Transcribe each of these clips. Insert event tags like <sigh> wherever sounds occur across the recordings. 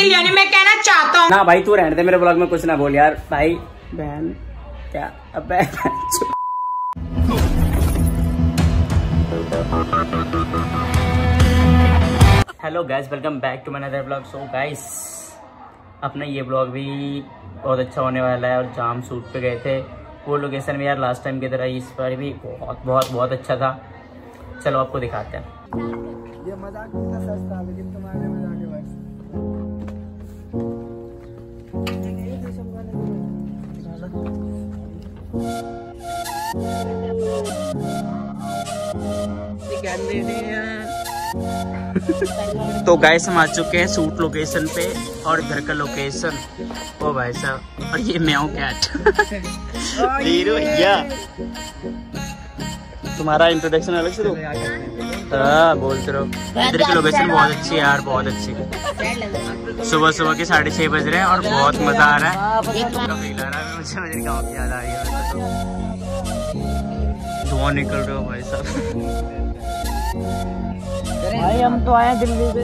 वकील यानी मैं कहना चाहता हूँ। ना भाई तू रहने दे मेरे ब्लॉग में कुछ ना बोल यार। भाई बहन। क्या? अब hello guys welcome back to my other blog so guys अपना ये ब्लॉग भी बहुत अच्छा होने वाला है और जाम सूट पे गए थे। वो लोकेशन भी यार लास्ट टाइम की तरह इस बार भी बहुत बहुत बहुत अच्छा था। चलो आपको दिखाते हैं। ये मज़ाक कितना सस्ता लेकिन तुम्हारे <laughs> तो गाइस हम आ चुके हैं शूट लोकेशन पे और घर का लोकेशन ओ भाई साहब और ये म्याऊ कैट वीरू भैया। तुम्हारा इंट्रोडक्शन अलग से दो? हाँ बोलते रहो। इधर की लोकेशन बहुत अच्छी है यार बहुत अच्छी। सुबह सुबह के साढ़े छह बज रहे हैं और बहुत मज़ा आ रहा है। है मुझे याद आ रही है। धुआँ निकल रहे हो भाई साहब। भाई, हम तो आए दिल्ली से।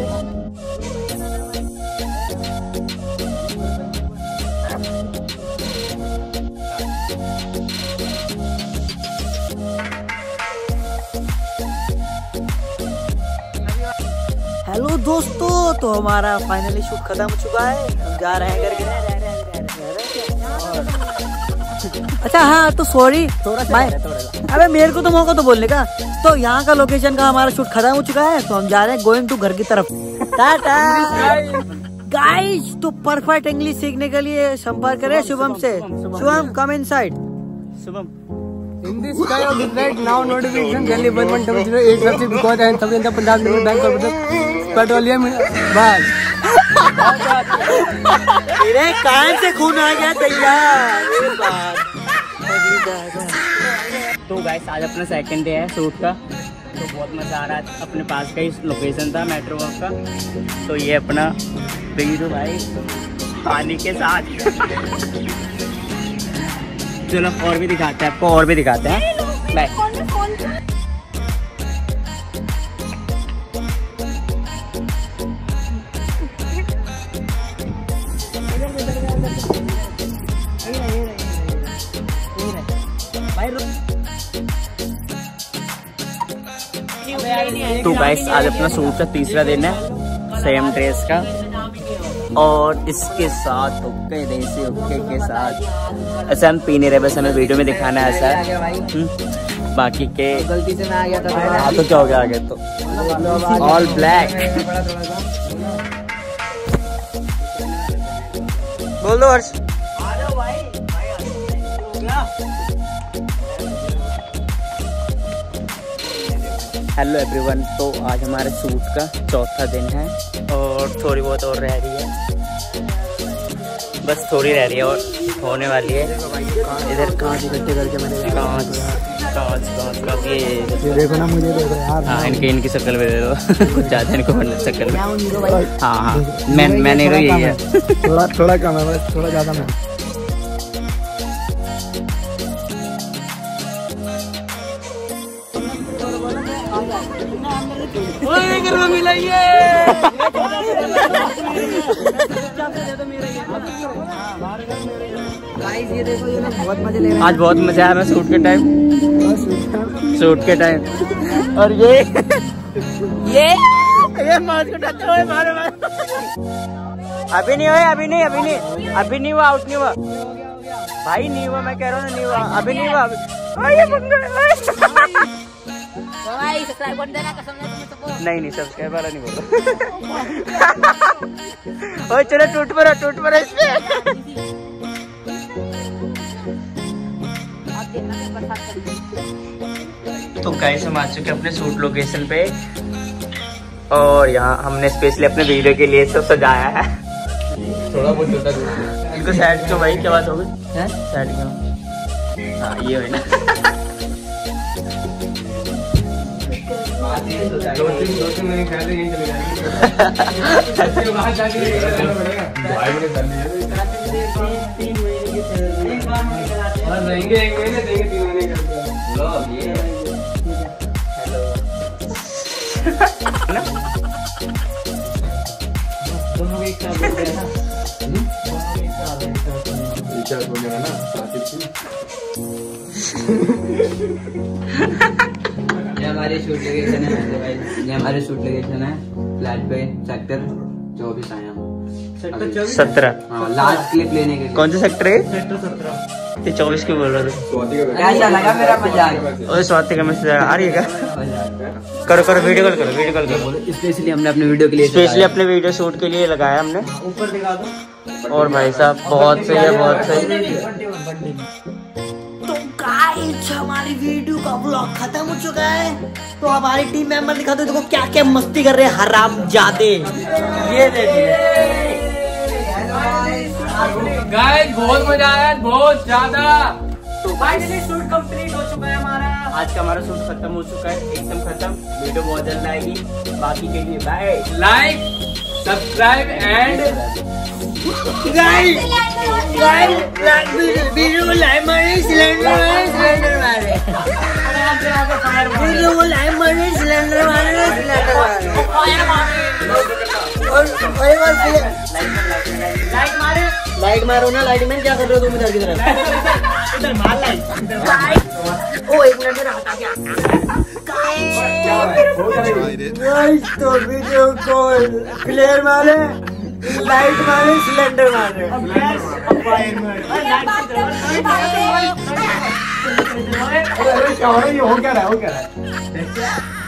हेलो दोस्तों तो हमारा फाइनली शूट खत्म हो चुका है। हम जा रहे हैं घर अच्छा हाँ तो सॉरी अरे मेरे को तो मौका तो बोलने का। तो यहाँ का लोकेशन का हमारा शूट खत्म हो चुका है तो हम जा रहे हैं गोइंग टू घर की तरफ़। टाटा! गाइस तो परफेक्ट इंग्लिश सीखने के लिए संपर्क करें शुभम से। Shubham come inside Shubham. In this sky of this night, now notification Delhi 11008 subject because I am serving the Punjab National Bank of Petroleum बस तेरे कान से खून आ गया तैयार। तो गाइस आज अपना सेकंड डे है शूट का। तो बहुत मज़ा आ रहा है। अपने पास का ही लोकेशन था मेट्रो वर्क का। तो ये अपना वीरू भाई पानी के साथ। चलो और भी दिखाते हैं आपको और भी दिखाते हैं। बाय तो गाइस आज अपना शूट का तीसरा दिन है सेम ड्रेस का। और इसके साथ हुक्के देसी हुक्के के साथ। ऐसा हम पीने रहे बस हमें वीडियो में दिखाना है ऐसा। हम्म, बाकी के गलती से ना आ गया था हाँ तो क्या हो गया आगे तो? ऑल ब्लैक बोल दो हर्ष। हेलो एवरीवन तो आज हमारे शूट का चौथा दिन है और थोड़ी बहुत और रह रही है। बस थोड़ी रह रही है और होने वाली है। इधर कांच इकट्ठे करके मैंने कांच कांच कांच का ये देखो ना मुझे देखो यार हाँ। इनके इनकी शक्ल में दे दो। कुछ <laughs> ज़्यादा इनको बनने शक्ल में। हाँ हाँ मैं मैं नहीं यही है। थोड़ा थोड़ा कम है बस थोड़ा ज़्यादा मैं। ये देखो ये आज बहुत मज़ा आया मैं शूट के टाइम शूट के टाइम और ये ये ये मार को टच हुए मारे अभी नहीं हुए, अभी नहीं अभी नहीं। अभी नहीं हुआ आउट नहीं हुआ। भाई, नहीं हुआ, मैं कह रहा हूँ नहीं हुआ। अभी नहीं हुआ, अभी नहीं नहीं सब्सक्राइब वाला नहीं बोलो ओए चलो टूट पड़ा टूट पड़ा इस पे। तो गाइस हम आ चुके अपने शूट लोकेशन पे। और यहाँ हमने स्पेशली अपने वीडियो के लिए सब सजाया है। थोड़ा बहुत इनको साइड क्यों भाई क्या बात हो गई? साइड क्यों हाँ ये है ना। दो तीन दो तीन महीने ख्याल यहीं चले जाएँगे वहाँ जाके भाई मैंने कर रहेंगे एक महीने देंगे तीन महीने कर हेलो रिचार्ज वगैरह ना साथ। ये <laughs> हमारी शूट लोकेशन है मेरे भाई ये हमारे शूट लोकेशन है फ्लैट पे सेक्टर चौबीस आया हूँ। सत्रह। हाँ लास्ट क्लिप लेने के लिए। कौन सा सेक्टर है ये? चौबीस क्यों बोल रहे थे? स्वाति का कैसा लगा मेरा मज़ाक। ओए स्वाति का मैसेज आ रही है क्या? करो करो वीडियो कॉल करो वीडियो कॉल करो। स्पेशली हमने अपने वीडियो के लिए स्पेशली अपने वीडियो शूट के लिए लगाया हमने। ऊपर दिखा दो। और भाई साहब बहुत सही है बहुत सही। गाइस हमारी वीडियो का ब्लॉग खत्म हो चुका है। तो हमारी टीम मेंबर दिखा दो देखो क्या क्या मस्ती कर रहे हैं हराम जादे। ये देखिए। गाइस बहुत मज़ा आया बहुत ज़्यादा। तो फाइनली शूट कंप्लीट हो चुका है हमारा। आज का हमारा शूट खत्म हो चुका है एकदम खत्म। वीडियो बहुत जल्द आएगी। बाकी के लिए bye like subscribe and guys guys बार मारे लाइट मारो ना लाइट मैन क्या कर रहे हो तुम इधर की तरफ़? इधर मार लाइक ओ एक मिनट हटा गया। गाइस तो वीडियो कॉल प्लेयर मारे लाइट मारे सिलेंडर मारे। हो। क्या रहा है? हो क्या रहा है। <laughs>